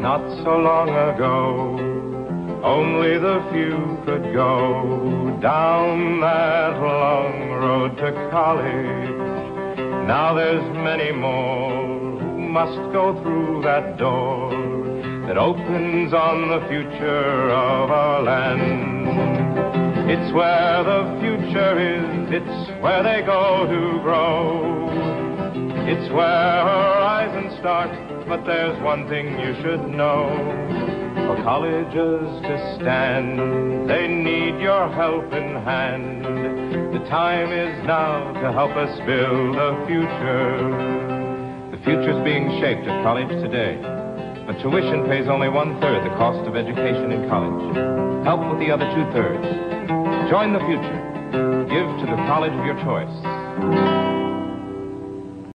Not so long ago, only the few could go down that long road to college. Now there's many more who must go through that door that opens on the future of our land. It's where the future is, it's where they go to grow. It's where horizons start, but there's one thing you should know. For colleges to stand, they need your helping hand. The time is now to help us build a future. The future's being shaped at college today. But tuition pays only one third the cost of education in college. Help with the other two thirds. Join the future. Give to the college of your choice.